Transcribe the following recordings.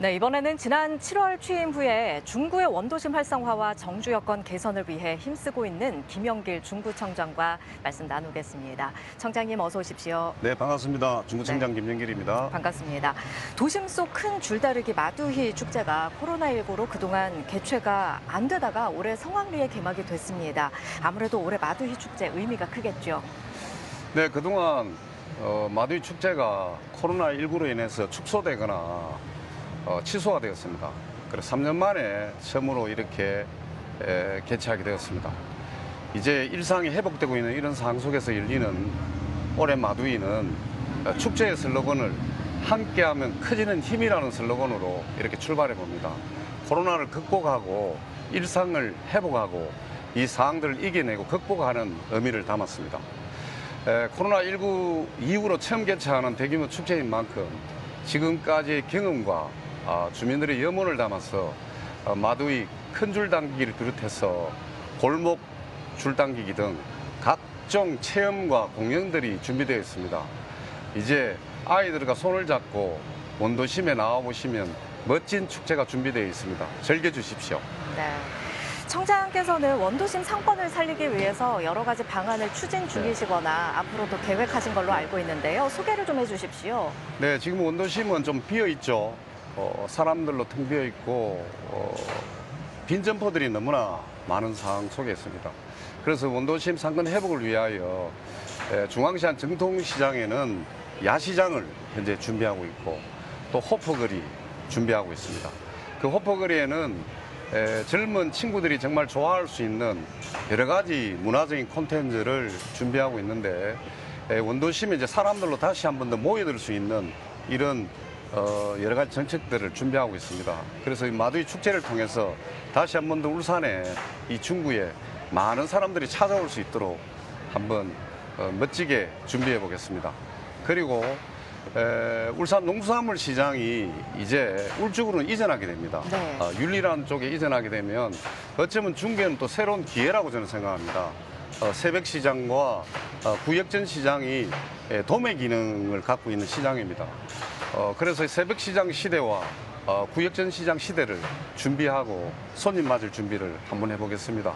네, 이번에는 지난 7월 취임 후에 중구의 원도심 활성화와 정주 여건 개선을 위해 힘쓰고 있는 김영길 중구청장과 말씀 나누겠습니다. 청장님 어서 오십시오. 네, 반갑습니다. 중구청장 김영길입니다. 반갑습니다. 도심 속 큰 줄다리기 마두희 축제가 코로나19로 그동안 개최가 안 되다가 올해 성황리에 개막이 됐습니다. 아무래도 올해 마두희 축제 의미가 크겠죠. 네, 그동안 어, 마두이 축제가 코로나19로 인해서 축소되거나 어, 취소가 되었습니다. 그래서 3년 만에 처음으로 이렇게 에, 개최하게 되었습니다. 이제 일상이 회복되고 있는 이런 상황 속에서 열리는 올해 마두이는 어, 축제의 슬로건을 함께하면 커지는 힘이라는 슬로건으로 이렇게 출발해 봅니다. 코로나를 극복하고 일상을 회복하고 이 상황들을 이겨내고 극복하는 의미를 담았습니다. 에, 코로나19 이후로 처음 개최하는 대규모 축제인 만큼 지금까지의 경험과 아, 주민들의 염원을 담아서 어, 마두이 큰 줄 당기기를 비롯해서 골목 줄 당기기 등 각종 체험과 공연들이 준비되어 있습니다. 이제 아이들과 손을 잡고 원도심에 나와 보시면 멋진 축제가 준비되어 있습니다. 즐겨주십시오. 네. 청장께서는 원도심 상권을 살리기 위해서 여러 가지 방안을 추진 중이시거나 앞으로도 계획하신 걸로 알고 있는데요. 소개를 좀 해주십시오. 네, 지금 원도심은 좀 비어 있죠. 어, 사람들로 텅 비어 있고 어, 빈 점포들이 너무나 많은 상황 속에 있습니다. 그래서 원도심 상권 회복을 위하여 에, 중앙시장 정통시장에는 야시장을 현재 준비하고 있고 또 호퍼거리 준비하고 있습니다. 그 호퍼거리에는 에, 젊은 친구들이 정말 좋아할 수 있는 여러 가지 문화적인 콘텐츠를 준비하고 있는데 에, 원도심에 이제 사람들로 다시 한 번 더 모여들 수 있는 이런 어, 여러 가지 정책들을 준비하고 있습니다. 그래서 이 마두이 축제를 통해서 다시 한 번 더 울산에 이 중구에 많은 사람들이 찾아올 수 있도록 한번 어, 멋지게 준비해 보겠습니다. 그리고 에, 울산 농수산물 시장이 이제 울주구로 이전하게 됩니다. 네. 어, 윤리라는 쪽에 이전하게 되면 어쩌면 중개는 또 새로운 기회라고 저는 생각합니다. 어, 새벽 시장과 어, 구역전 시장이 에, 도매 기능을 갖고 있는 시장입니다. 어, 그래서 새벽 시장 시대와 어, 구역전 시장 시대를 준비하고 손님 맞을 준비를 한번 해보겠습니다.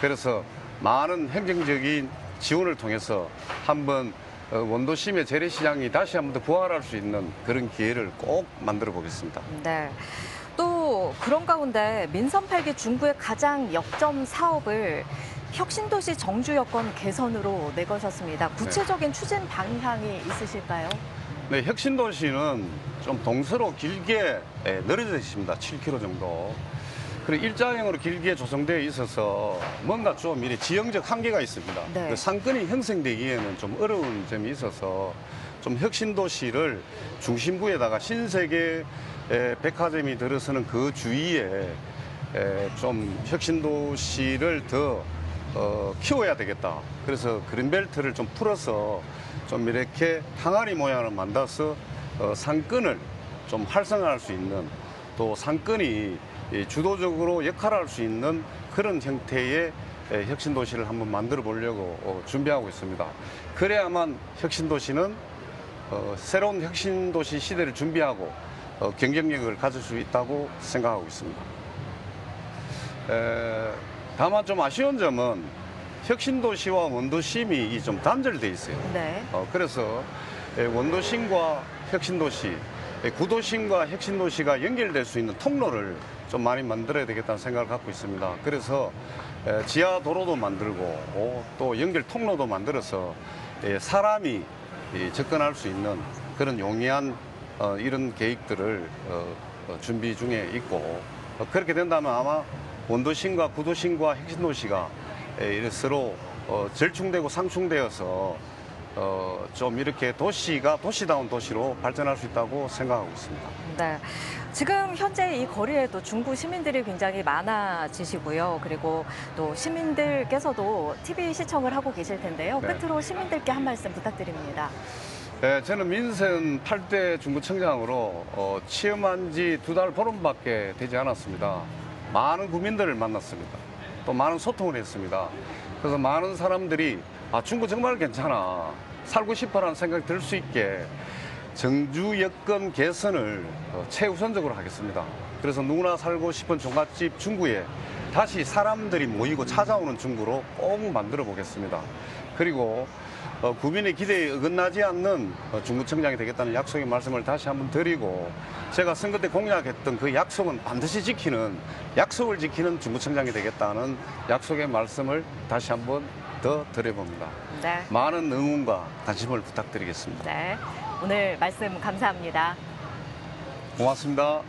그래서 많은 행정적인 지원을 통해서 한번 어, 원도심의 재래시장이 다시 한 번 더 부활할 수 있는 그런 기회를 꼭 만들어 보겠습니다. 네. 또 그런 가운데 민선 8기 중구의 가장 역점 사업을 혁신도시 정주 여건 개선으로 내거셨습니다. 구체적인 추진 방향이 있으실까요? 네, 혁신도시는 좀 동서로 길게 예, 늘어져 있습니다. 7km 정도. 그리고 일자형으로 길게 조성되어 있어서 뭔가 좀 이래 지형적 한계가 있습니다. 네. 그 상권이 형성되기에는 좀 어려운 점이 있어서 좀 혁신도시를 중심부에다가 신세계 에, 백화점이 들어서는 그 주위에 에, 좀 혁신도시를 더 어, 키워야 되겠다. 그래서 그린벨트를 좀 풀어서 좀 이렇게 항아리 모양을 만들어서 어, 상권을 좀 활성화할 수 있는 또 상권이 이 주도적으로 역할을 할수 있는 그런 형태의 에, 혁신도시를 한번 만들어 보려고 어, 준비하고 있습니다. 그래야만 혁신도시는 어, 새로운 혁신도시 시대를 준비하고 어, 경쟁력을 가질 수 있다고 생각하고 있습니다. 에, 다만 좀 아쉬운 점은 혁신도시와 원도심이 이좀 단절돼 있어요. 네. 어, 그래서 에, 원도심과 혁신도시, 에, 구도심과 혁신도시가 연결될 수 있는 통로를 좀 많이 만들어야 되겠다는 생각을 갖고 있습니다. 그래서 에, 지하 도로도 만들고 어, 또 연결 통로도 만들어서 에, 사람이 이, 접근할 수 있는 그런 용이한 어, 이런 계획들을 어, 어, 준비 중에 있고 어, 그렇게 된다면 아마 원도심과 구도심과 이래 서로 어, 절충되고 상충되어서 어, 좀 이렇게 도시가 도시다운 도시로 발전할 수 있다고 생각하고 있습니다. 네. 지금 현재 이 거리에도 중구 시민들이 굉장히 많아지시고요. 그리고 또 시민들께서도 TV 시청을 하고 계실 텐데요. 네. 끝으로 시민들께 한 말씀 부탁드립니다. 네, 저는 민선 8대 중구청장으로 어, 취임한 지 두 달 보름밖에 되지 않았습니다. 많은 국민들을 만났습니다. 또 많은 소통을 했습니다. 그래서 많은 사람들이 아, 중구 정말 괜찮아. 살고 싶어라는 생각이 들 수 있게 정주 여건 개선을 어, 최우선적으로 하겠습니다. 그래서 누구나 살고 싶은 종갓집 중구에 다시 사람들이 모이고 찾아오는 중구로 꼭 만들어 보겠습니다. 그리고 어, 국민의 기대에 어긋나지 않는 어, 중구청장이 되겠다는 약속의 말씀을 다시 한번 드리고 제가 선거 때 공약했던 그 약속은 반드시 지키는 약속을 지키는 중구청장이 되겠다는 약속의 말씀을 다시 한번 더 드려봅니다. 네. 많은 응원과 관심을 부탁드리겠습니다. 네. 오늘 말씀 감사합니다. 고맙습니다.